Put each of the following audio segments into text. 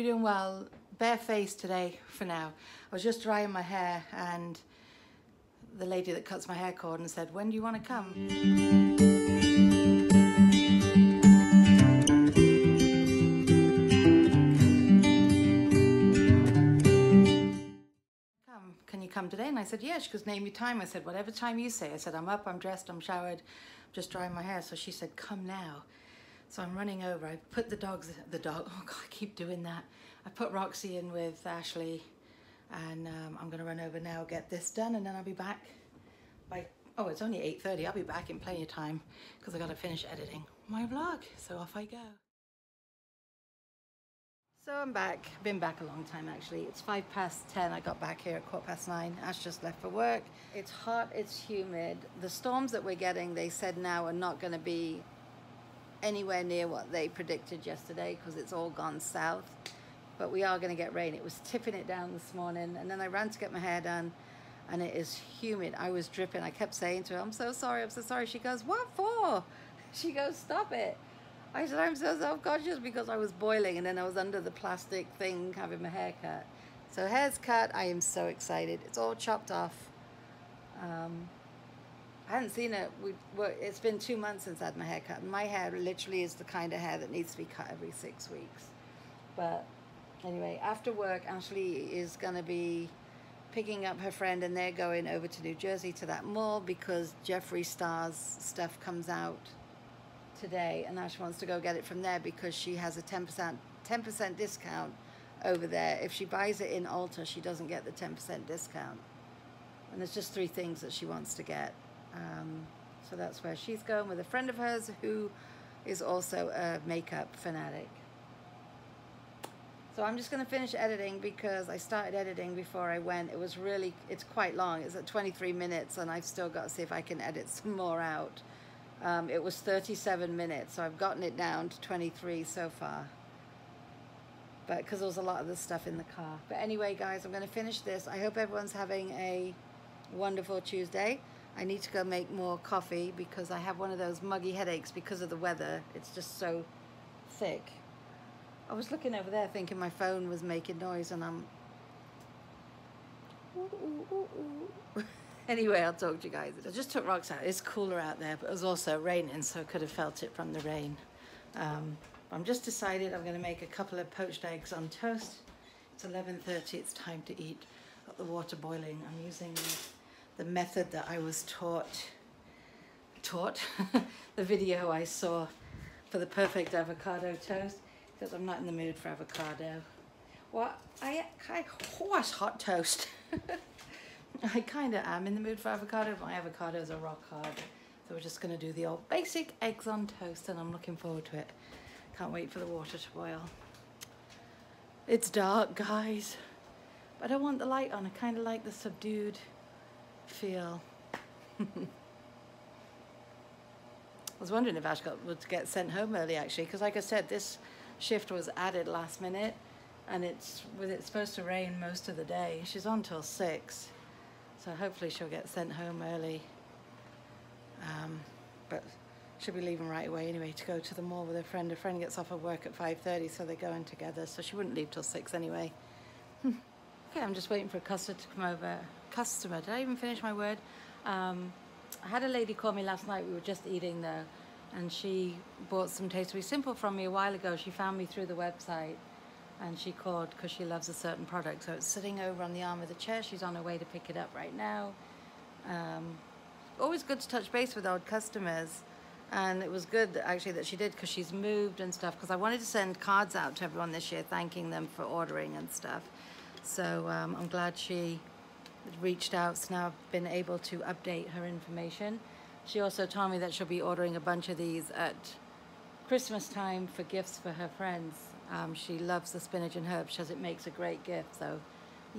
You're doing well. Bare face today for now. I was just drying my hair and the lady that cuts my hair called and said, when do you want to come? come, can you come today? And I said, yeah. She goes, name your time. I said, whatever time you say. I said, I'm up, I'm dressed, I'm showered, just drying my hair. So she said, come now. So I'm running over. I put the dogs, the dog, oh God, I keep doing that. I put Roxy in with Ashley and um, I'm gonna run over now, get this done and then I'll be back by, oh, it's only 8.30. I'll be back in plenty of time because I gotta finish editing my vlog. So off I go. So I'm back, been back a long time actually. It's five past 10, I got back here at quarter past nine. Ash just left for work. It's hot, it's humid. The storms that we're getting, they said now are not gonna be anywhere near what they predicted yesterday because it's all gone south. But we are gonna get rain. It was tipping it down this morning and then I ran to get my hair done and it is humid. I was dripping. I kept saying to her, I'm so sorry, I'm so sorry. She goes, what for? She goes, stop it. I said, I'm so self-conscious because I was boiling and then I was under the plastic thing having my hair cut. So hair's cut, I am so excited. It's all chopped off. Um, I hadn't seen it. We, well, it's been two months since I had my hair cut. My hair literally is the kind of hair that needs to be cut every six weeks. But anyway, after work, Ashley is going to be picking up her friend and they're going over to New Jersey to that mall because Jeffree Star's stuff comes out today and Ash wants to go get it from there because she has a 10% 10% discount over there. If she buys it in Ulta, she doesn't get the 10% discount. And there's just three things that she wants to get. Um, so that's where she's going with a friend of hers who is also a makeup fanatic. So I'm just going to finish editing because I started editing before I went. It was really, it's quite long. It's at 23 minutes and I've still got to see if I can edit some more out. Um, it was 37 minutes, so I've gotten it down to 23 so far. But because there was a lot of this stuff in the car. But anyway, guys, I'm going to finish this. I hope everyone's having a wonderful Tuesday. I need to go make more coffee because I have one of those muggy headaches because of the weather. It's just so thick. I was looking over there thinking my phone was making noise and I'm... Anyway, I'll talk to you guys. I just took rocks out. It's cooler out there, but it was also raining, so I could have felt it from the rain. Um, I'm just decided I'm going to make a couple of poached eggs on toast. It's 11.30, it's time to eat. Got the water boiling. I'm using the method that I was taught, taught, the video I saw for the perfect avocado toast, because I'm not in the mood for avocado. Well, I, I horse hot toast. I kind of am in the mood for avocado. But my avocados are rock hard. So we're just going to do the old basic eggs on toast and I'm looking forward to it. Can't wait for the water to boil. It's dark, guys. But I want the light on. I kind of like the subdued feel. I was wondering if Ash got, would get sent home early actually, because like I said, this shift was added last minute and it's with it supposed to rain most of the day. She's on till six. So hopefully she'll get sent home early. Um, but she'll be leaving right away anyway to go to the mall with her friend. Her friend gets off of work at 5.30, so they're going together. So she wouldn't leave till 6 anyway. okay, I'm just waiting for a customer to come over. Customer, did I even finish my word? Um, I had a lady call me last night. We were just eating though. And she bought some Tastefully Simple from me a while ago. She found me through the website and she called because she loves a certain product. So it's sitting over on the arm of the chair. She's on her way to pick it up right now. Um, always good to touch base with old customers. And it was good actually that she did because she's moved and stuff. Because I wanted to send cards out to everyone this year, thanking them for ordering and stuff. So um, I'm glad she reached out. So now I've been able to update her information. She also told me that she'll be ordering a bunch of these at Christmas time for gifts for her friends. Um, she loves the spinach and herbs because it makes a great gift. So,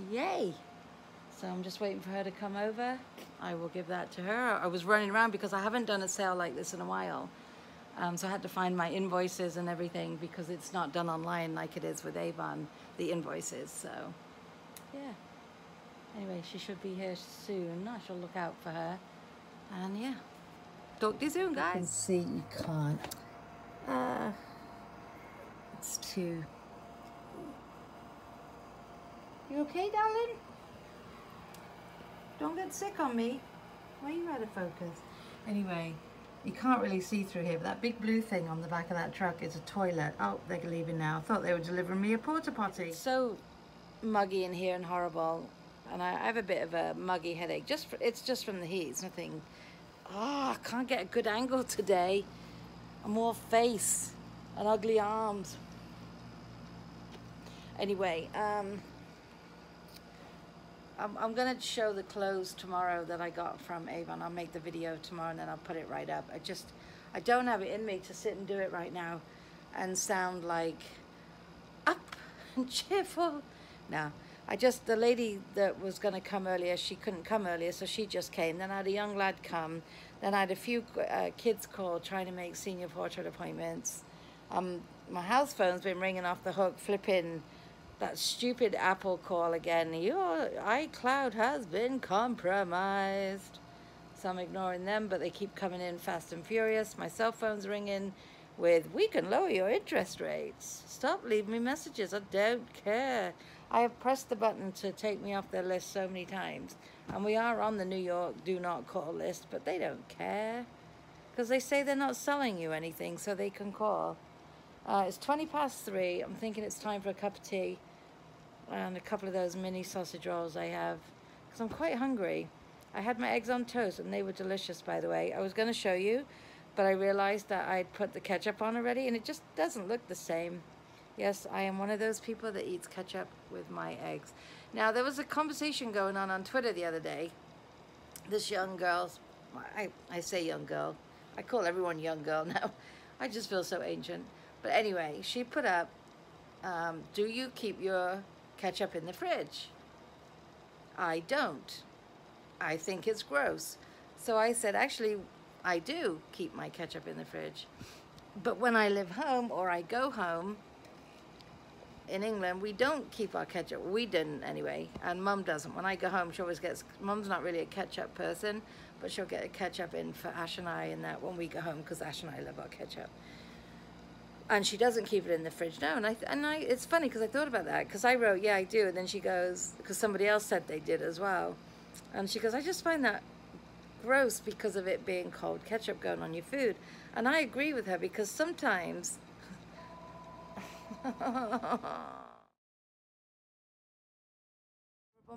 yay! So I'm just waiting for her to come over. I will give that to her. I was running around because I haven't done a sale like this in a while. Um, so I had to find my invoices and everything because it's not done online like it is with Avon, the invoices. So, yeah. Anyway, she should be here soon. I shall look out for her. And yeah, talk to you soon, guys. You can see you can't. Uh, it's too You okay, darling? Don't get sick on me. Why are you out of focus? Anyway, you can't really see through here, but that big blue thing on the back of that truck is a toilet. Oh, they're leaving now. I thought they were delivering me a porta potty. So muggy in here and horrible. And I, have a bit of a muggy headache. Just for, It's just from the heat. It's nothing... Ah, oh, I can't get a good angle today. All face and ugly arms. Anyway, um, I'm, I'm going to show the clothes tomorrow that I got from Avon. I'll make the video tomorrow and then I'll put it right up. I just, I don't have it in me to sit and do it right now and sound like up and cheerful. No, I just, the lady that was going to come earlier, she couldn't come earlier, so she just came. Then I had a young lad come. Then I had a few uh, kids call trying to make senior portrait appointments. Um, my house phone's been ringing off the hook, flipping that stupid Apple call again. Your iCloud has been compromised. So I'm ignoring them, but they keep coming in fast and furious. My cell phone's ringing with, we can lower your interest rates. Stop leaving me messages. I don't care. I have pressed the button to take me off their list so many times. And we are on the New York do not call list, but they don't care. Because they say they're not selling you anything, so they can call. Uh, it's 20 past three. I'm thinking it's time for a cup of tea and a couple of those mini sausage rolls I have because I'm quite hungry. I had my eggs on toast and they were delicious by the way. I was going to show you but I realized that I'd put the ketchup on already and it just doesn't look the same. Yes, I am one of those people that eats ketchup with my eggs. Now there was a conversation going on on Twitter the other day. This young girl, I, I say young girl, I call everyone young girl now. I just feel so ancient. But anyway, she put up, um, do you keep your ketchup in the fridge. I don't. I think it's gross. So I said, actually, I do keep my ketchup in the fridge. But when I live home or I go home, in England, we don't keep our ketchup. We didn't anyway, and mum doesn't. When I go home, she always gets, mum's not really a ketchup person, but she'll get a ketchup in for Ash and I and that when we go home, because Ash and I love our ketchup and she doesn't keep it in the fridge now. And I, and I, it's funny because I thought about that because I wrote, yeah, I do. And then she goes, because somebody else said they did as well. And she goes, I just find that gross because of it being cold ketchup going on your food. And I agree with her because sometimes.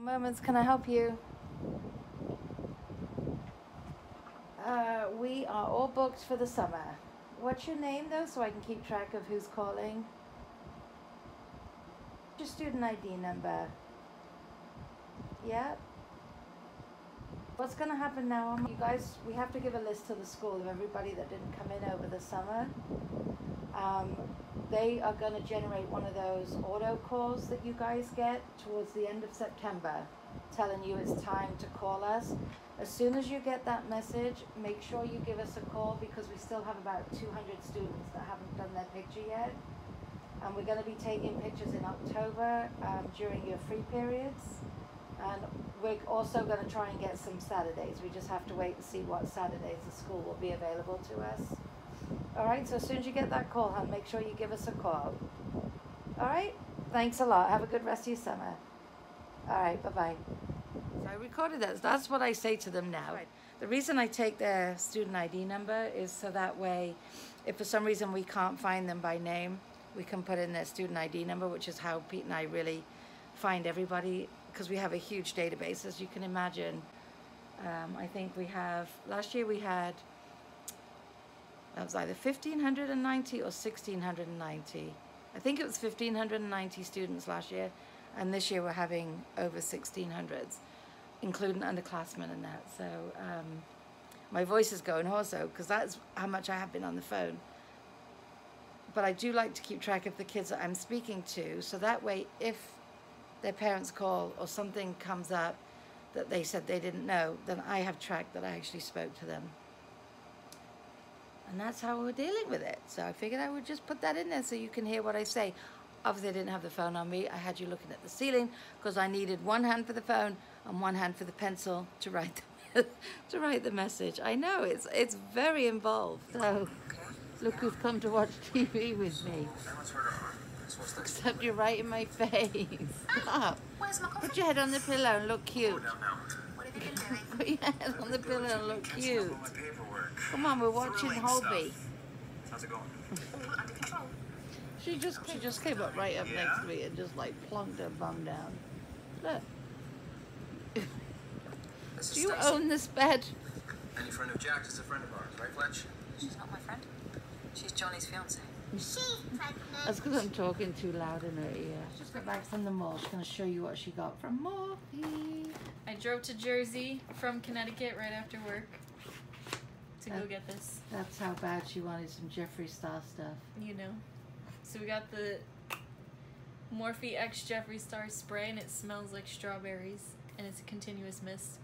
Moments, can I help you? Uh, we are all booked for the summer. What's your name though, so I can keep track of who's calling? Your student ID number. Yeah. What's going to happen now? You guys, we have to give a list to the school of everybody that didn't come in over the summer. Um, they are going to generate one of those auto calls that you guys get towards the end of September telling you it's time to call us. As soon as you get that message, make sure you give us a call because we still have about 200 students that haven't done their picture yet. And we're going to be taking pictures in October um, during your free periods. And we're also going to try and get some Saturdays. We just have to wait and see what Saturdays the school will be available to us. All right, so as soon as you get that call, hon, make sure you give us a call. All right, thanks a lot. Have a good rest of your summer. All right, bye-bye. So I recorded that. That's what I say to them now. Right. The reason I take their student ID number is so that way, if for some reason we can't find them by name, we can put in their student ID number, which is how Pete and I really find everybody, because we have a huge database, as you can imagine. Um, I think we have, last year we had, that was either 1,590 or 1,690. I think it was 1,590 students last year and this year we're having over 1600s, including underclassmen and that. So um, my voice is going also because that's how much I have been on the phone. But I do like to keep track of the kids that I'm speaking to, so that way if their parents call or something comes up that they said they didn't know, then I have track that I actually spoke to them. And that's how we're dealing with it. So I figured I would just put that in there so you can hear what I say. Obviously, I didn't have the phone on me. I had you looking at the ceiling because I needed one hand for the phone and one hand for the pencil to write the, to write the message. I know it's it's very involved. So, look who's come to watch TV with me. Except you're right in my face. Stop. Where's my coffee? Put your head on the pillow and look cute. Oh, Down now. What have you been doing? Put your head on the pillow and look cute. up on my paperwork. Come on, we're watching Thrilling Hobby. stuff. How's it going? Under control. She just she just came up right up Yeah? next to me and just like plunked her bum down. Look. Do you Stacy. own this bed? Any friend of Jack's is a friend of ours, right, Fletch? She's not my friend. She's Johnny's fiance. She. That's because I'm talking too loud in her ear. Just got back from the mall. She's gonna show you what she got from Morphe. I drove to Jersey from Connecticut right after work to go Uh, get this. That's how bad she wanted some Jeffree Star stuff. You know. So we got the Morphe X Jeffree Star spray, and it smells like strawberries, and it's a continuous mist.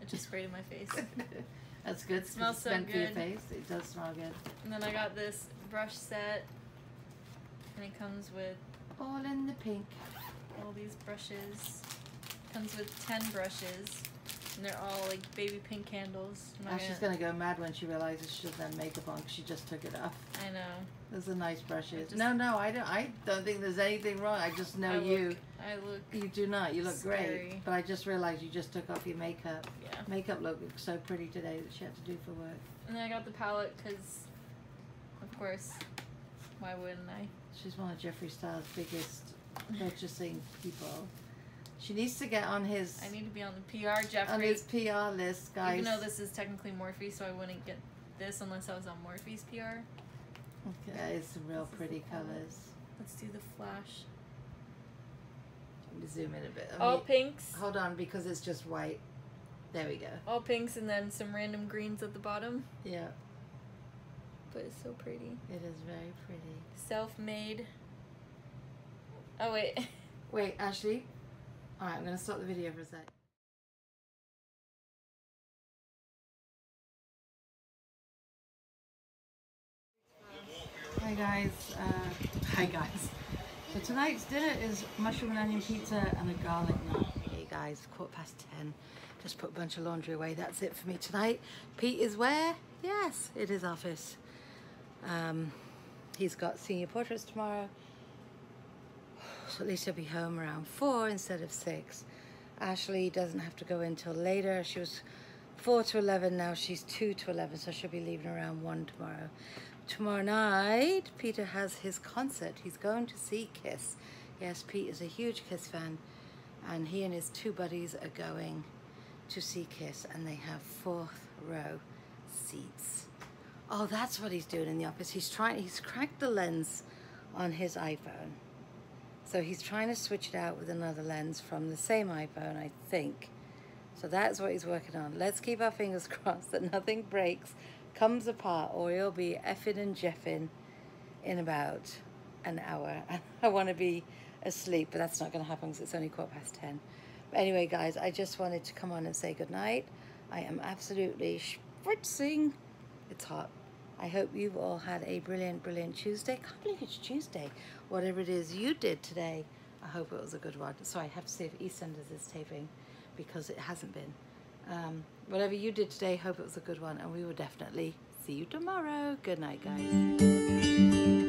It just sprayed in my face. That's good. 'cause Smells so for your good. face. It does smell good. And then I got this brush set, and it comes with All in the pink. all these brushes. Comes with ten brushes, and they're all like baby pink candles. Now she's gonna- go mad when she realizes she doesn't have makeup on because she just took it off. I know. Those are nice brushes. just- no, no, I don't. I don't think there's anything wrong. I just know I look, you. I look. You do not. You look great. But I just realized you just took off your makeup. Yeah. Makeup looked so pretty today that she had to do for work. And then I got the palette because, of course, why wouldn't I? She's one of Jeffree Star's biggest purchasing people. She needs to get on his I need to be on the PR Jeffree. on his PR list, guys. Even though this is technically Morphe, so I wouldn't get this unless I was on Morphe's PR. Okay, it's some real pretty colors. Let's do the flash. Let me zoom in a bit. All me- pinks. Hold on, because it's just white. There we go. All pinks and then some random greens at the bottom. Yeah, But it's so pretty. it is very pretty. Self-made. Oh wait. Wait, Ashley. All right, I'm gonna stop the video for a sec. Hi guys. Uh, hi guys. So tonight's dinner is mushroom and onion pizza and a garlic nut. Hey guys, quarter past ten. Just put a bunch of laundry away. That's it for me tonight. Pete is where? Yes, it is office. Um, he's got senior portraits tomorrow. At least he'll be home around four instead of six. Ashley doesn't have to go in till later. She was four to eleven, now she's two to eleven, so she'll be leaving around one tomorrow. Tomorrow night, Peter has his concert. He's going to see Kiss. Yes, Pete is a huge Kiss fan, and he and his two buddies are going to see Kiss, and they have fourth row seats. Oh, that's what he's doing in the office. He's trying. He's cracked the lens on his iPhone. So he's trying to switch it out with another lens from the same iPhone, I think. So that's what he's working on. Let's keep our fingers crossed that nothing breaks, comes apart, or he'll be effing and jeffing in about an hour. I want to be asleep, but that's not going to happen because it's only quarter past 10. But anyway, guys, I just wanted to come on and say goodnight. I am absolutely spritzing. It's hot. I hope you've all had a brilliant, brilliant Tuesday. I Can't believe it's Tuesday. Whatever it is you did today, I hope it was a good one. So I have to see if EastEnders is taping because it hasn't been. Um, whatever you did today, hope it was a good one, and we will definitely see you tomorrow. Good night, guys.